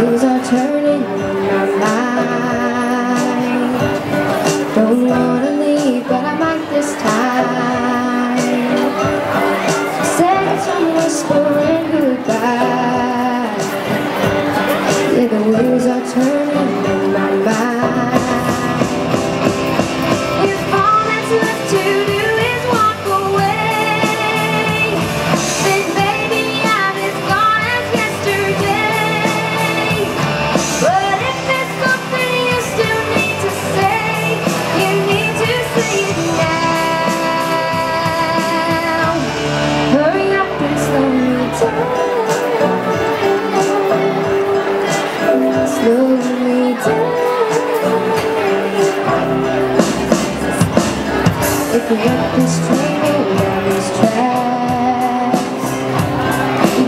Things are turning on my mind. Don't wanna leave, but I might this time. Sense I'm whispering goodbye. Yeah, the wheels are turning. If you let this train these tracks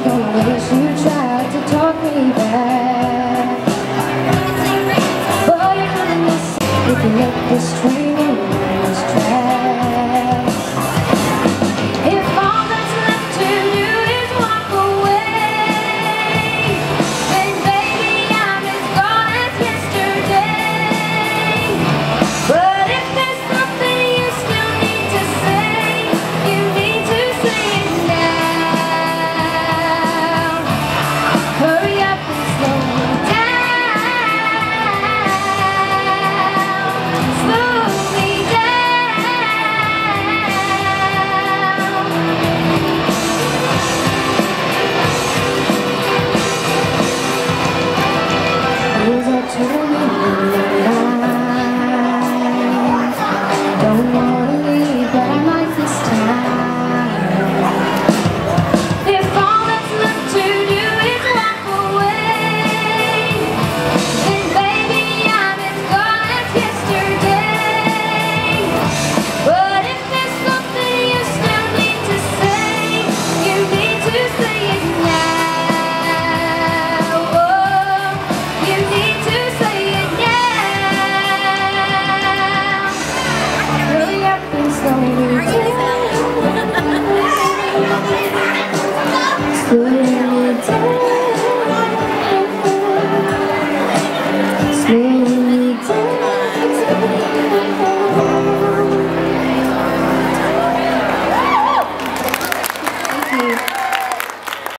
gonna wish you tried to talk me back. You if you this train